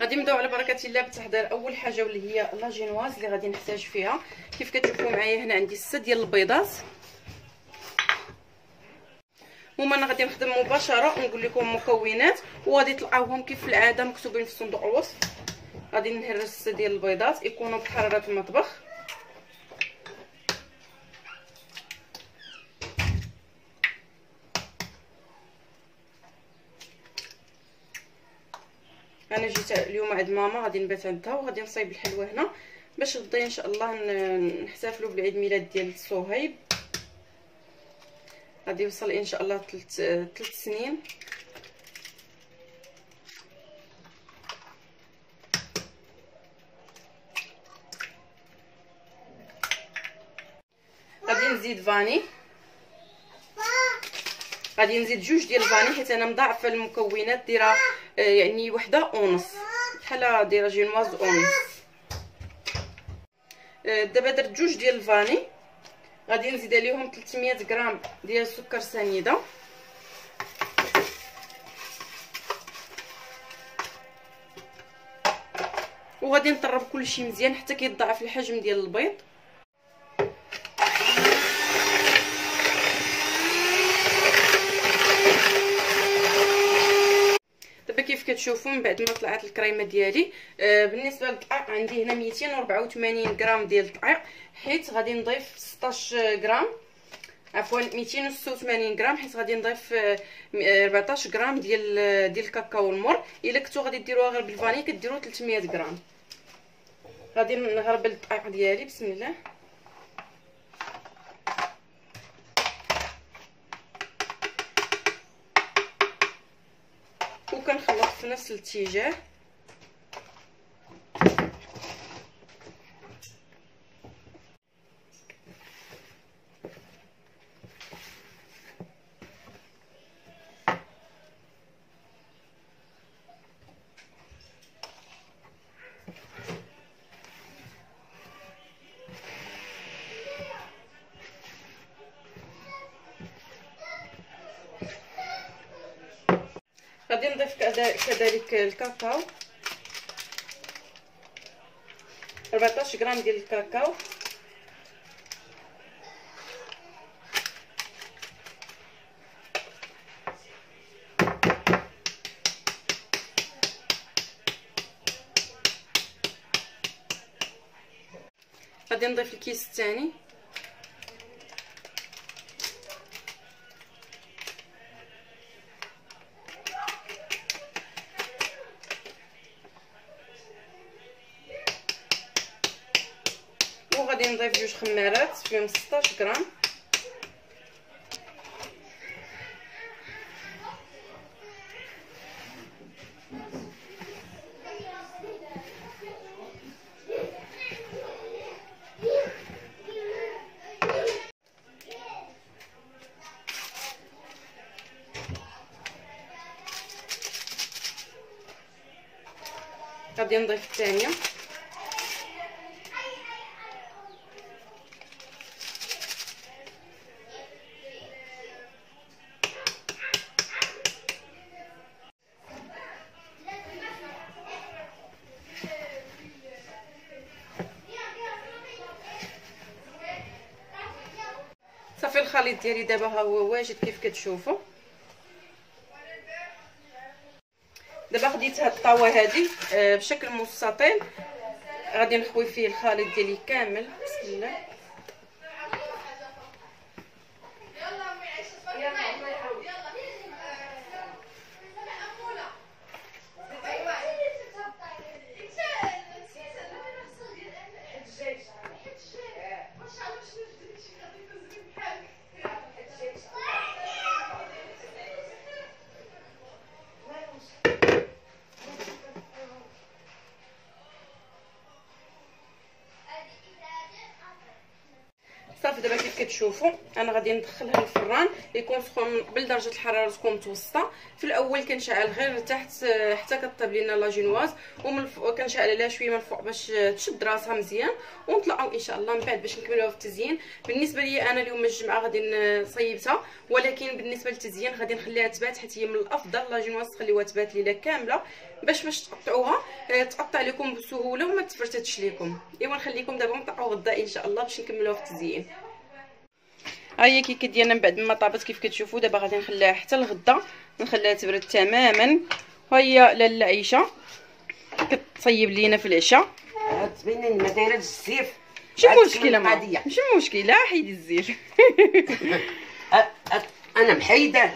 غادي نبداو على بركة الله بتحضير أول حاجة واللي هي لاجينواز اللي غادي نحتاج فيها. كيف كتشوفوا معايا هنا عندي 6 ديال البيضات. هما أنا غادي نخدم مباشرة ونقول لكم المكونات وغادي تلقاوهم كيف العادة مكتوبين في صندوق الوصف. غادي نهرس 6 ديال البيضات يكونوا بحرارة المطبخ أنا جيت اليوم عند ماما غادي نبات عندها وغادي نصايب الحلوة هنا. باش غدا إن شاء الله نحتفلوا بالعيد ميلاد ديال صهيب. غادي يوصل إن شاء الله 3 سنين. غادي نزيد فاني. غادي نزيد جوج ديال الفاني حيت أنا مضاعفة المكونات دايره يعني وحده ونص بحال دايره جينواز ونص دابا درت جوج ديال الفاني. غادي نزيد عليهم 300 غرام ديال السكر سنيدة. وغادي نطرب كلشي مزيان حتى كيتضاعف الحجم ديال البيض. كتشوفوا من بعد ما طلعت الكريمة ديالي. آه بالنسبة للدقيق عندي هنا 284 غرام ديال الدقيق حيت غادي نضيف 16 غرام. عفوا 286 غرام حيت غادي نضيف 14 آه، غرام ديال ديال الكاكاو المر. إلا كنتو غادي ديروها غير بالفاني كديروا 300 غرام. غادي نغربل الدقيق ديالي. بسم الله. نفس الاتجاه غادي نضيف كذلك الكاكاو. 14 غرام ديال الكاكاو. غادي نضيف الكيس الثاني وغادي نضيف جوج خمارات فيهم 16 غرام غادي نضيف الثانية ديالي دابا ها هو واجد كيف كتشوفوا دابا خديت هاد الطاوة هادي آه بشكل مستطيل. غادي نخوي فيه الخليط ديالي كامل. بسم الله. كتشوفوا أنا غادي ندخلها للفران يكون سخون قبل درجه الحرارة تكون متوسطة. في الأول كنشعل غير تحت حتى كطيب لينا لاجينواز ومن الفوق كنشعل لها شوية من الفوق باش تشد راسها مزيان ونطلعوا إن شاء الله من بعد باش نكملوها في التزيين. بالنسبة لي أنا اليوم الجمعة غادي نصيبتها ولكن بالنسبة للتزيين غادي نخليها تبات حيت هي من الأفضل لاجينواز تخليوها تبات ليلة كاملة. باش باش تقطعوها آه، تقطع لكم بسهولة وما تفرتتش لكم إيوا نخليكم دابا نطلعوا غدا إن شاء الله باش نكملوها في التزيين. ها هي كيكه ديالنا من بعد ما طابت كيف كتشوفوا دابا غادي نخليها حتى الغدا. نخليها تبرد تماما. وهي لاله عيشة. كتصيب لينا في العشاء. تبين ما دايرة الزيف. ماشي مشكلة ما؟ ماشي مشكلة حيدي الزير أنا محيدة.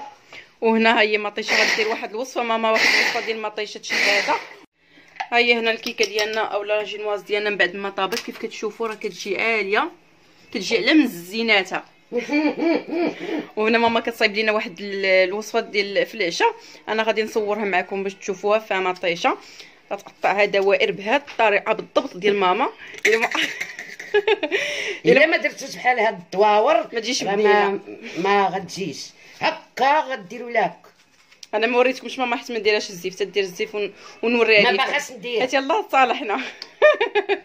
وهنا هي مطيشة غدير واحد الوصفة. ماما واحد الوصفة ديال مطيشة شهاده ها هي هنا الكيكة ديالنا اولا جينواز ديالنا من بعد ما طابت كيف كتشوفوا راه كتجي عالية. كتجي على من الزيناتها وهنا ماما كتصايب لينا واحد الوصفة ديال في العشاء أنا غادي نصورها معكم باش تشوفوها فيها مطيشه غتقطعها دوائر بهاد الطريقة بالضبط ديال ماما. إلا ما درتوش بحال هاد الدواور ما تجيش ما, ما غتجيش. هكا غديروا لك. أنا ما وريتكمش ماما حيت ما ديرهاش الزيف تدير الزيف ونوريها لكم ما باغاش ندير. حيت يلاه صالحنا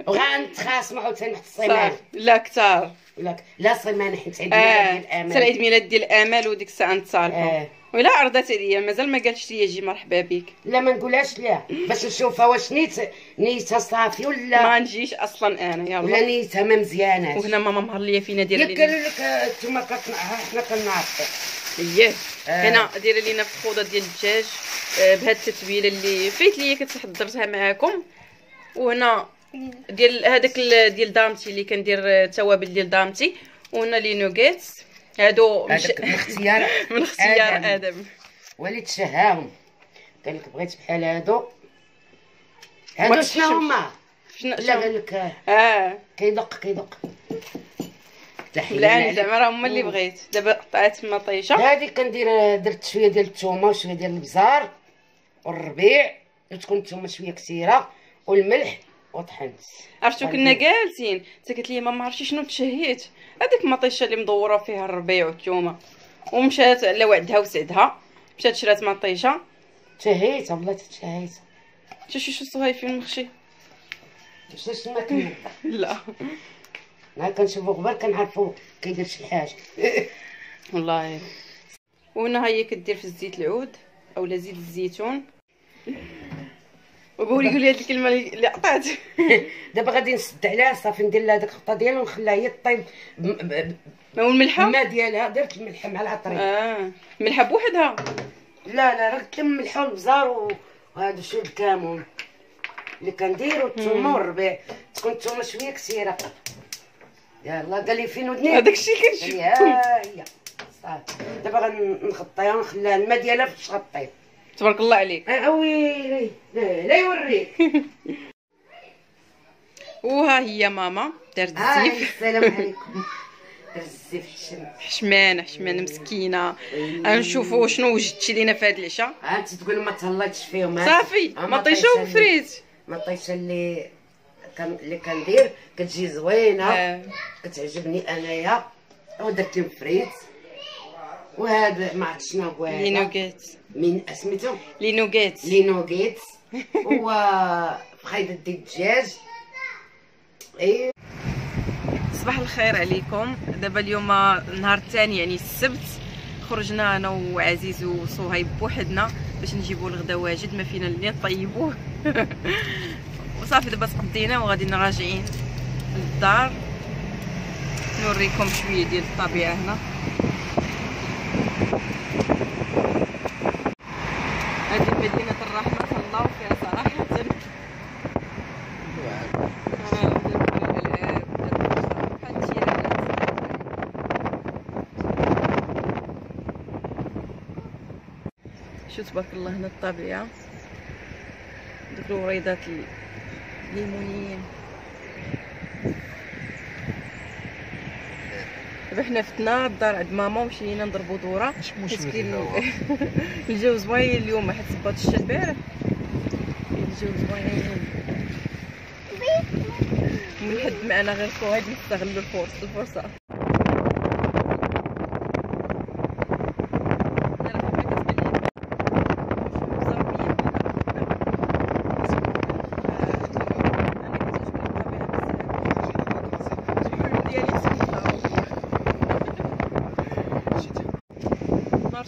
وغنتخاصموا عاوتاني حتى الصيمان لا كثار لا لا صيمان حيت عيد ميلاد ديال امل عيد ميلاد ديال امل وديك الساعة نتصالحوا آه. ولا عرضت عليا مازال ما قالتش لي جي مرحبا بك. لا ما نقولهاش ليها باش نشوفها واش نيت نيتها صافي ولا ما نجيش أصلا أنا يلا. ولا نيتها ما مزياناش وهنا ماما مهرليه فينا دير لي قالوا لك انتما كتنعها حنا كنعرفوا اييه آه. هنا ديري لينا فخوضه ديال الدجاج آه بهاد التتبيلة اللي فايت ليا كتحضرتها معاكم. وهنا ديال هذاك ديال دامتي اللي كندير التوابل ديال دامتي وهنا لي نوغيت هادو مش من اختيار من اختيار آدم, آدم. وليد شهاهم. قال لك بغيت بحال هادو. هادو شنو هما؟ لا قال لك آه. كيدق كيدق. لا زعما راه هما اللي بغيت. دابا قطعت مطيشه هادي كندير درت شوية ديال الثومه وشوية ديال البزار والربيع. تكون الثومه شوية كثيرة والملح وطحنت عرفتو كنا جالسين. حتى قالت لي ماما عرفتي شنو تشهيت؟ هذيك المطيشه اللي مدورة فيها الربيع والثومه ومشات على وعدها وسعدها. مشات شرات مطيشة. تشهيت والله تشهيت. شتي شو صهيفين مخشي؟ شتي الماكله لا. ما كنشوفو غبر كنعرفو كيدير شي حاجة. والله. وهنا هي كدير في الزيت العود اولا زيت الزيتون. وبغولي يقول لي هاد الكلمة اللي قطعت دابا غادي نسد عليها صافي ندير لها داك الخطه ديالها ونخليها هي طيب. ما هو الملحة؟ الماء ديالها درت الملح مع العطرية. آه. ملحة بوحدها؟ لا لا راه قلت لهم الملحه والبزار وهذا شو الكامون اللي كندير والثومه والربيع. تكون الثومه شوية كثيرة. يلا قال لي فين ودني؟ هذاك الشيء كنشوف صافي. دابا غنخطيها ونخليها الماء ديالها فاش غطيب تبارك الله عليك. ويلي لا يوريك. وها هي ماما دارت الزيف. السلام عليكم. الزيف حشمانة حشمانة مسكينة. غنشوفوا شنو وجدتي لينا في هذا العشاء. انت تقول ما تهلاش فيهم. صافي ما طيشه وفريت مطيشة اللي اللي كندير كتجي زوينة آه. كتعجبني أنايا. ودرت لهم فريت. وهذا ما عرفت شنو هو هذا. les nuggets من سميتو les nuggets les nuggets هو فخيده ديال الدجاج. إي. صباح الخير عليكم. دابا اليوم النهار الثاني يعني السبت خرجنا أنا وعزيز وصهيب بوحدنا باش نجيبوا الغدا واجد ما فينا اللي نطيبوه وصافي دابا تقضينا وغادي راجعين للدار. نوريكم شوية ديال الطبيعة هنا. هذه مدينة الرحمة. الله فيها صراحة. شو تبارك الله هنا الطبيعة. دوك الوريدات الليمونيين دابا حنا فتنا الدار عند ماما ومشينا نضربوا دورة. مسكين الجو زوين اليوم حيت صبات الشتا البارح. الجو زوين. من حد معنا غير نستغلوا الفرصه الفرصة.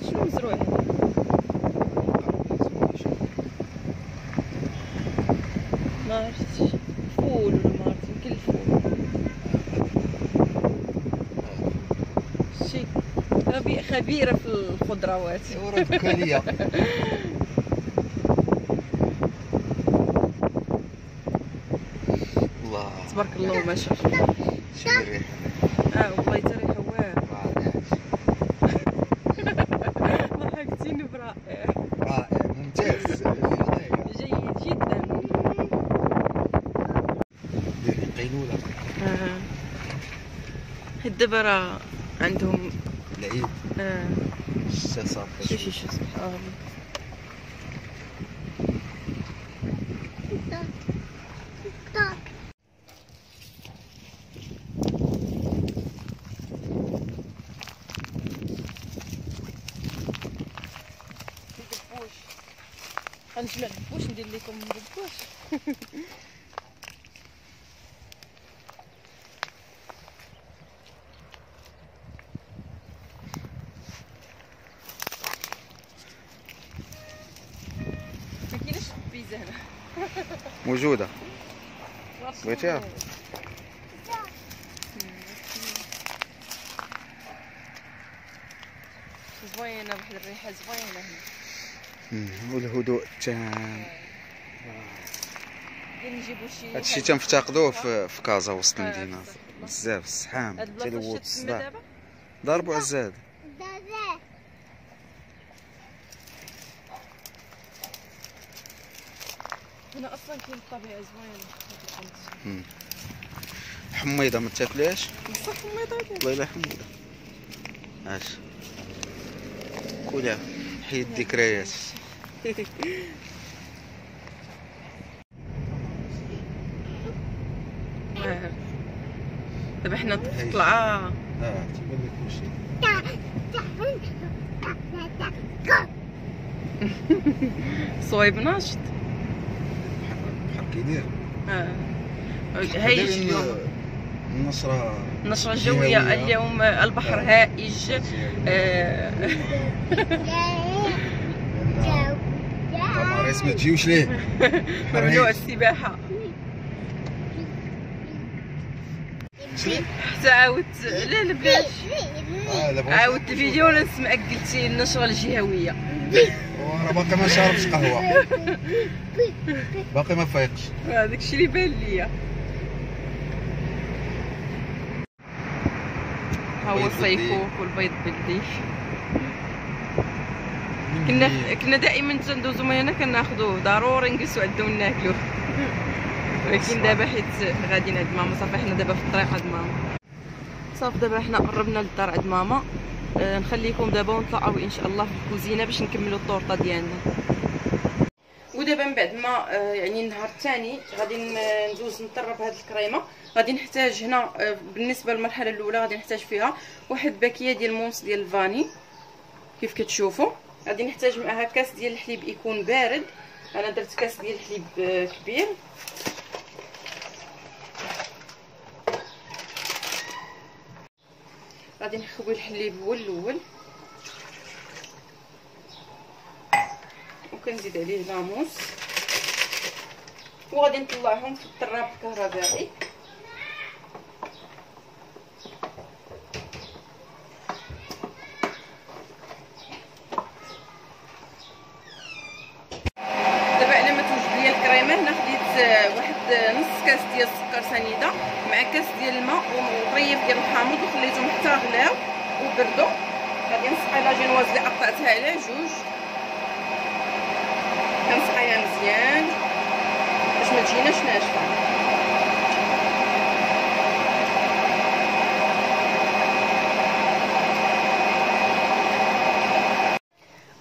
شنو مزروع ما عرفتش فول ولا ما عرفت يمكن الفول شي خبيره في الخضروات الله تبارك الله ما شاء الله دابا راه عندهم. العيد. صافي شي شي شي. سبحان الله غنجمع دبوش ندير لكم دبوش ما كاينش البيزا هنا موجودة. بغيتيها؟ زوينة واحد الريحة زوينة هنا. والهدوء التام نجيبو شي هادشي تنفتقدوه. في في كازا وسط آه، المدينة. بصح. بزاف الزحام تلوث الصداع ضربوا عزاد. هنا أصلا كاين الطبيعه زوينه مم. حميضة ما تاكلهاش؟ بصح يضايق والله الا حميضة. اش كلها. حيد الذكريات. دابا حنا في الطلعه آه تبان لك كلشي صويب ناشط. كيدير آه. هايج اليوم النشرة النشرة الجوية جوية. اليوم البحر هائج. آه، طبعا رئيس ما تجيوش ليه ممنوع السباحة. حتى عاودت لا لا بلاش دابا عاودت الفيديو ونسمع قلتي النشرة الجهوية وأنا باقي ما شاربش قهوة. باقي ما فايقش. هذاك الشيء اللي بان ليا. ها هو بيض الصيفوك والبيض بالديك كنا كنا دائما تندوزو من هنا كناخذوه ضروري نجلسو عندو ناكلوه ولكن دابا حيت غاديين عند ماما صافي حنا دابا في الطريق عند ماما. صافي دابا حنا قربنا للدار عند ماما. آه، نخليكم دابا ونطلعوا إن شاء الله في الكوزينة باش نكملوا الطورطه ديالنا. ودابا من بعد ما آه، يعني النهار الثاني غادي ندوز نطرب هاد الكريمة. غادي نحتاج هنا آه، بالنسبة للمرحلة الأولى غادي نحتاج فيها واحد باكية ديال المونس ديال الفاني كيف كتشوفوا؟ غادي نحتاج معها كاس ديال الحليب يكون بارد. أنا درت كاس ديال الحليب كبير. غادي نخوي الحليب هو الأول وكنزيد عليه لاموس وغادي نطلعهم في الطراب الكهربائي دابا على ما توجد ليا الكريمه هنا خديت آه، واحد آه، نص كاس ديال السكر سنيده مع كاس الماء وطريف ديال الحامض وخليتهم حتى غلاو وبردوا غادي نسقي لا جينواز اللي قطعتها على جوج. كنسقيها مزيان. باش ما تجيناش ناشفه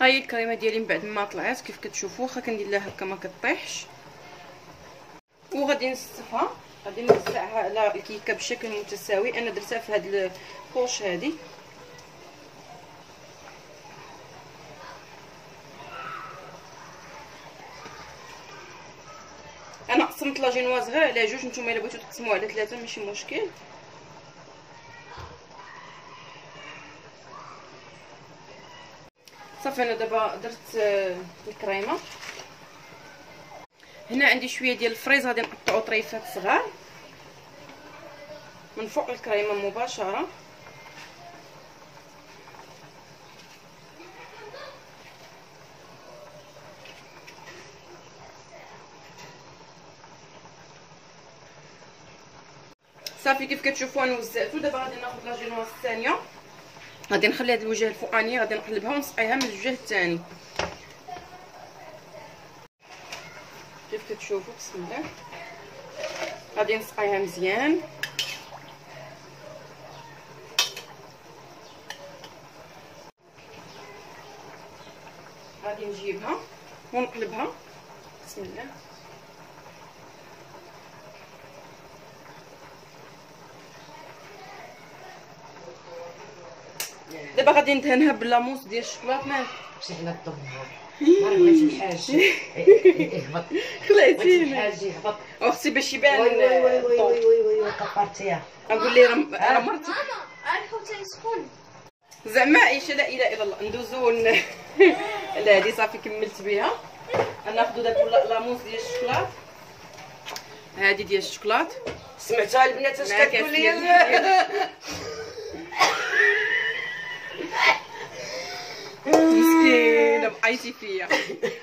هاي الكريمة ديالي من بعد ما طلعت. كيف كتشوفوا واخا كندير لها هكا ما كطيحش. وغادي نصفها. غادي نوزعها على الكيكة بشكل متساوي. أنا درتها في هاد البوش هادي. أنا قسمت لا جينواز غير على جوج نتوما إلا بغيتو تقسموا على ثلاثة ماشي مشكل. صافي أنا دابا درت الكريمة. هنا عندي شوية ديال الفريز غادي نقطعو طريفات صغار. من فوق الكريمة مباشرة. صافي كيف كتشوفوا أنا وزعتو. دابا غادي ناخذ لاجينواس الثانية. غادي نخلي هاد الوجه الفوقاني غادي نقلبها ونسقيها من الوجه الثاني. كيف كتشوفوا بسم الله غادي نسقيها مزيان غادي نجيبها ونقلبها بسم الله دابا غادي ندهنها باللاموس ديال الشوكولاط ما مش حنا الضمها ما بغيتش الحاج بغيتش خلعتيني الحاج يهبط أختي باش يبان وي وي وي وي. وي وي وي كبرتيها. نقول لي راه مرتي عارفه تيسخن زعما عيشه لا إله إلا الله. ندوزو ن... لا هادي صافي كملت بها ناخذ داك لا- لاموس ديال الشوكولات. هادي ديال الشوكولات. سمعتوها البنات اش كتقول لي ديال مسكينه بقيتي فيا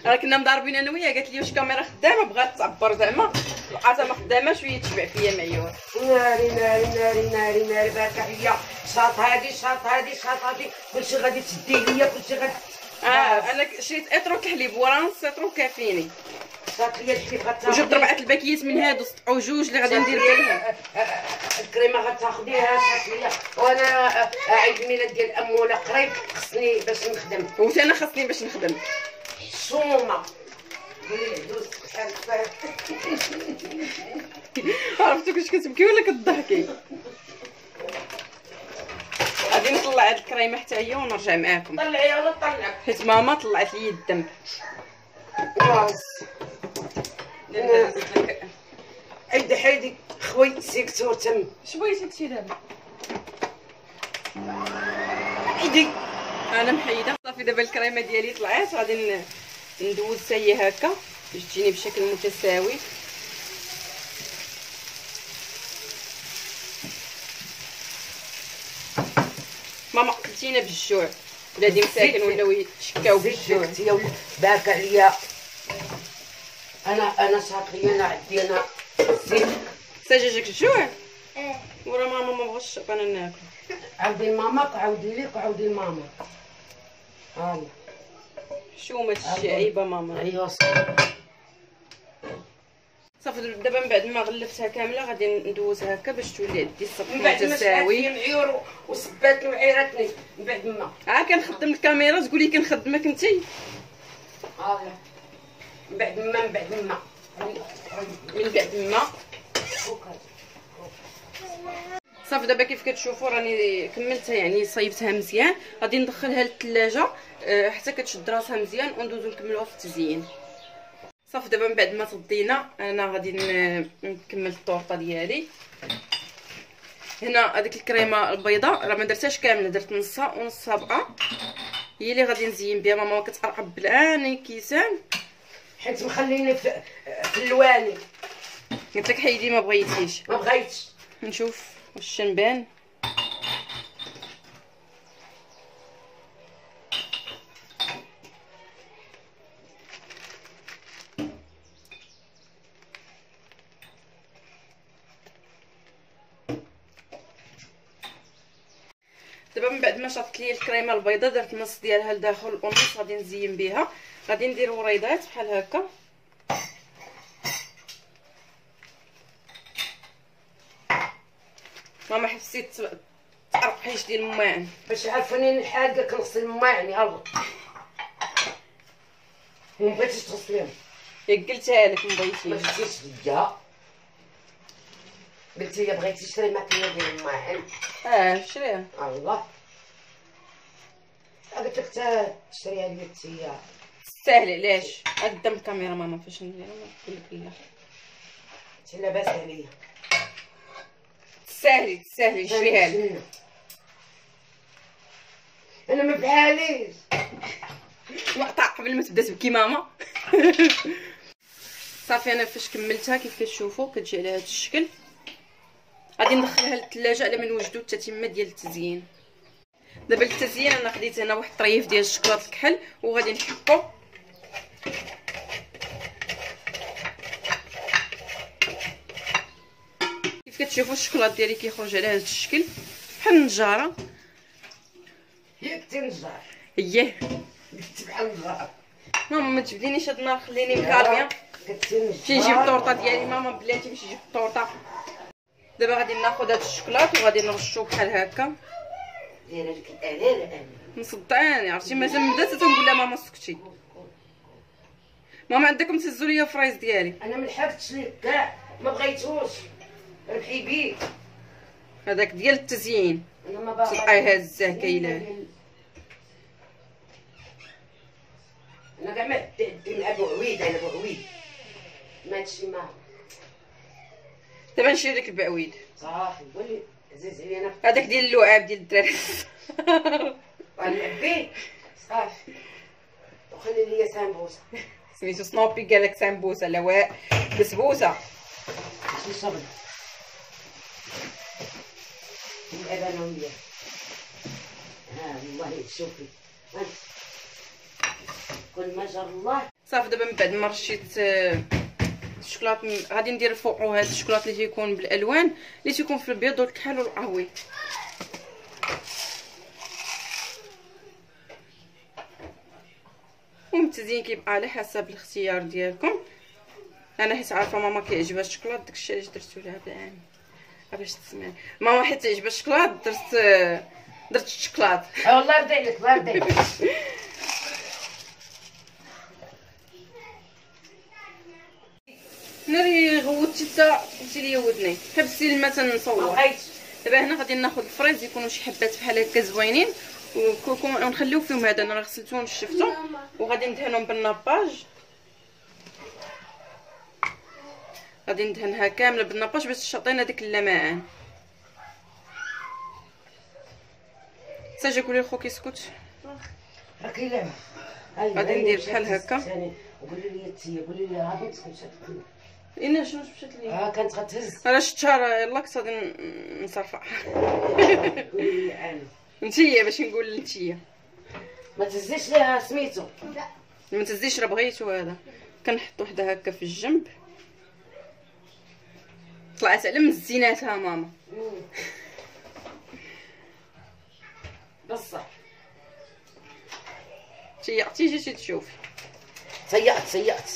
راه كنا مضاربين أنا وياها قالت لي واش كاميرا خدامة؟ بغات تعبر زعما. لقاتها ما خدامة شوية تشبع فيا معيور ناري ناري ناري ناري ناري بارك عليا. شاط هادي شاط هادي شاط هادي. كلشي غادي تدي ليا كلشي غادي آه أنا شريت اترك حليب وراه نص اترك كافيني وجبت ربعه الباكيات من هادو سطعو جوج اللي غادي ندير بها الكريمة غتاخديها وأنا آه، عيد الميلاد ديال اموله قريب خصني باش نخدم. وتا أنا خاصني باش نخدم. هكا. عرفتو كاش كتبكي ولا كتضحكي؟ غادي نطلع هاد الكريمة حتى هي ونرجع معاكم. طلعي ولا طلع. حيت ماما طلعت لي الدم. عيد حيدي خويت سيكتور تم شوية هادشي دابا. عيدي. أنا محيدة. صافي دابا الكريمة ديالي طلعت غادي ندوز هي هكا. باش تجيني بشكل متساوي. ماما قتلتينا بالجوع. ولادي مساكن ولاو يتشكاو بالجوع؟ زيت يا ولد. باك عليا. أنا أنا شاطري أنا عندي أنا زيت سجاجك الجوع إيه. ورا ماما ما بغاش أنا ناكل. عاودي لماماك عاودي ليك وعاودي لماما هاي شو ما عيبه ماما؟ ايوا صافي دابا من بعد ما غلفتها كاملة غادي ندوزها هكا باش تولي عندي من بعد ما متساوي شعلت لي العيور وصباتني وعيرتني من بعد ما. ها كنخدم الكاميرا تقولي كنخدمك انتي؟ هاي من بعد ما من بعد ما. من بعد ما. صافي دابا كيف كتشوفوا راني كملتها يعني صايبتها مزيان. غادي ندخلها للثلاجه آه، حتى كتشد راسها مزيان وندوزو نكملوها في التزيين. صافي دابا من بعد ما تغدينا أنا غادي نكمل الطورطه ديالي. هنا هذيك الكريمة البيضاء راه ما درتهاش كاملة درت نصها ونصها بقى. هي اللي غادي نزين بها. ماما كتقرقب بالآن كيسان. حيت مخليني في, في اللواني قلت لك حيدي ما بغيتيش. ما بغيتش. نشوف واش شنبان دابا من بعد ما شطت البيضاء درت نص ديالها لداخل ونص غادي نزين بها. غادي ندير وريضات بحال هكا. ماما حسيت تعرق حيش ديال الماعن باش عارفاني الحاجة كنغسل الماعن يلا. ما بغيتيش تغسليهم يا قلتها لك ما ما بغيتيش جبتيش ليا قلتي لي بغيتي تشري ماكينة ديال الماعن آه شريها. الله. قلت لك تشريها لي انتيا سهل علاش قدام الكاميرا ماما فاش ندير نقول لك. لا. انت لاباس عليا. تسهلي تسهلي شريها جنة. أنا ما بحاليش. مقطع قبل ما تبدأ تبكي ماما. صافي أنا فاش كملتها كيف كتشوفوا كتجي على هذا الشكل. غادي ندخلها للثلاجة على ما نوجدوا التتمة ديال التزيين. دابا للتزيين أنا خديت هنا واحد الطريف ديال الشكلاط الكحل وغادي نحكو كيف كتشوفوا الشكلاط ديالي كيخرج على هذا الشكل بحال النجارة. هيك تنجر اييه بحال النجار. ماما ما تجبدينيش هاد النهار خليني مكاربيه شي نجيب الطورطه ديالي ماما بلاتي باش نجيب الطورطه دابا غادي ناخذ هاد الشكلاط وغادي نرشو بحال هكا. دايره لك الآلال أنا. مصدعاني عرفتي؟ مازال بدات تنقول لها ماما سكتي. ماما عندكم تهزوا ليا الفرايز ديالي. أنا ما لحقتش ليك كاع ما بغيتوش. ربحي بيه. هذاك ديال التزيين. أنا ما باغا صدقي هزاه كايله أنا كاع ما دي مع بوعويد أنا بوعويد ما هادشي ما دابا نشري لك البعويد. صافي ولي عزيز هذاك ديال اللعاب ديال الدراري. غنلعب بيه صافي. وخلي لي سامبوسة. سميتو سنوبي قال لك سمبوسه لا بسبوسة. شي صبر. نلعب أنا وياه ها والله شوفي. كل ما جر الله. صافي دابا من بعد ما رشيت الشوكولات م- غادي ندير فوقو هاد الشوكولات اللي تيكون بالألوان اللي تيكون في البيض والكحل والقهوي والتزيين كيبقى على حسب الاختيار ديالكم. أنا حيت عارفة ماما كيعجبها الشوكولات داكشي علاش درتو لها بعام باش تسمعي ماما حيت تعجبها الشوكولات درت درت الشوكولات. ها والله يرضي عليك الله يرضي عليك غوتي حتى قلتي لي ودني حبسي الماء ما تنصور دابا هنا غادي ناخذ الفريز يكونوا شي حبات بحال هكا زوينين. وكون ونخليو فيهم هذا أنا راه غسلته ونشفته وغادي ندهنهم بالناباج. غادي ندهنها كاملة بالناباج باش تعطينا ديك اللمعان ساجي قولي لخوك يسكت. راكي لا غادي ندير بحال هكا. قولي لي انتي قولي لي غادي شاد إنا شنو مشات لي ها كانت غتهز. أنا شفتها راه يلاه كنت غادي نصرفع. نتيا باش نقول نتيا ما تهزيش ليها سميتو. ما تزيدش راه بغيتو هذا. كنحط وحده هكا في الجنب. طلعت على مزيناتها ماما. بصح. تيعتي جيتي تشوفي. سيأت سيأت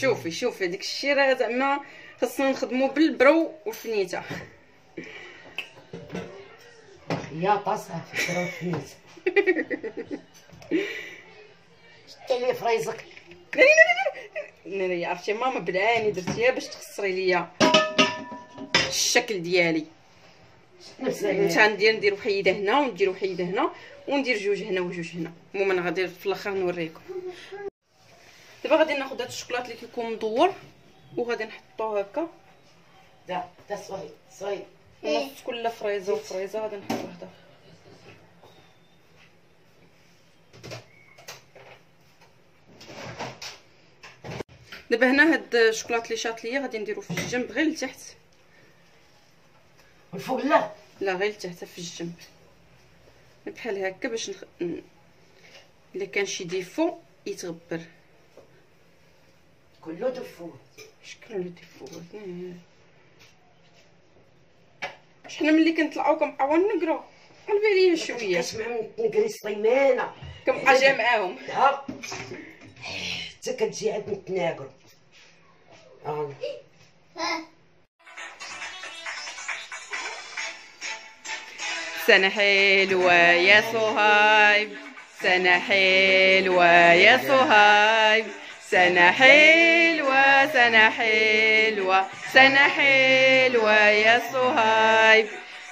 شوفي شوفي ديك الشيء راه زعما خصنا نخدمو بالبرو والفنيتة. يا طاسة فكرة وفنيت شتي لي فريزك. ناري عرفتي ماما بالعاني درتيها باش تخسري ليا الشكل ديالي. انت ندير ندير وحيدة هنا وندير وحيدة هنا وندير جوج هنا وجوج هنا. المهم أنا غادي في الأخر نوريكم. دابا غادي ناخذ هاد الشوكولات اللي كيكون مدور وغادي نحطوه هكا. دا دا صوي صوي نص كل فريزة وفريزة غادي نحط وحدة. دابا هنا هاد الشوكولات اللي شاط ليا غادي نديرو في الجنب غير لتحت. والفوق لا. لا غير لتحت في الجنب. بحال هكا باش نخ... إلا كان شي ديفو يتغبر. كله دفو شكون اللي ديفو حنا ملي كنطلعو كنبقاو نقراو قلبي عليا شوية. كتسمع من تنقري سطيمانه كنبقى جا معاهم. ها حتى كتجي عاد نتناقرو. آه. سنة حلوة يا صهيب. سنة حلوة يا صهيب. سنة حلوة سنة حلوة سنة حلوة يا صهيب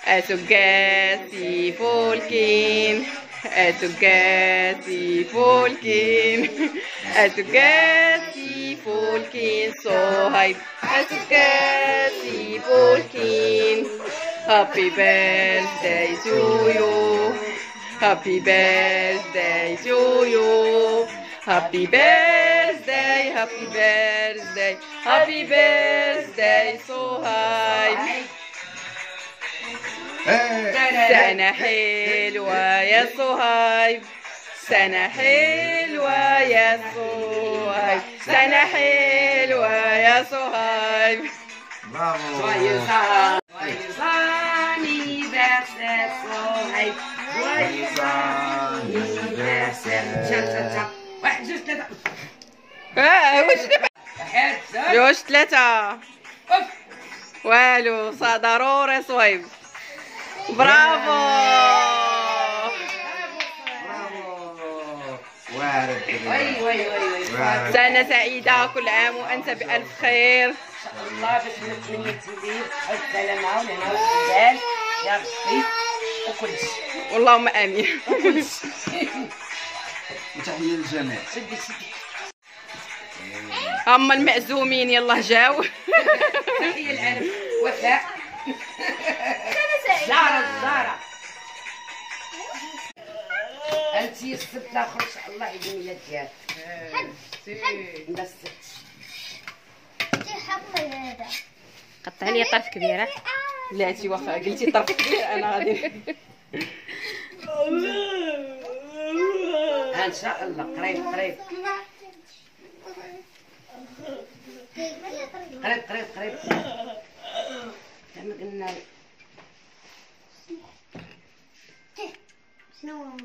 أسكاس فولكين. أسكاس فولكين أسكاس فولكين صهيب أسكاس فولكين. Happy birthday to you. Happy birthday to you. Happy birthday, happy birthday happy birthday صهيب سنة حلوة يا صهيب سنة حلوة يا صهيب سنة حلوة يا صهيب برافو. واحد جوج ثلاثة. آه واش دابا ثلاثة. والو صا ضروري صويب برافو سنة سعيدة كل عام وأنت بألف خير إن شاء الله باش نتمنى تزيد السلامة يا ربي وكل شيء. واللهم آمين. وتحية للجميع سدي سدي. هما المعزومين يلا جاو. تحية العالم وفاء. زهرة زهرة. أنت السبت الآخر إن شاء الله عيد الميلاد ديالك هذا قطع لي طرف كبيرة لا أنت واخا قلتي طرف كبير أنا غادي. إن شاء الله. قريب قريب. قريب قريب قريب. تعمل قلنا شنو هو